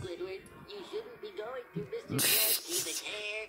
Squidward, you shouldn't be going to Mr. Krabs' hair.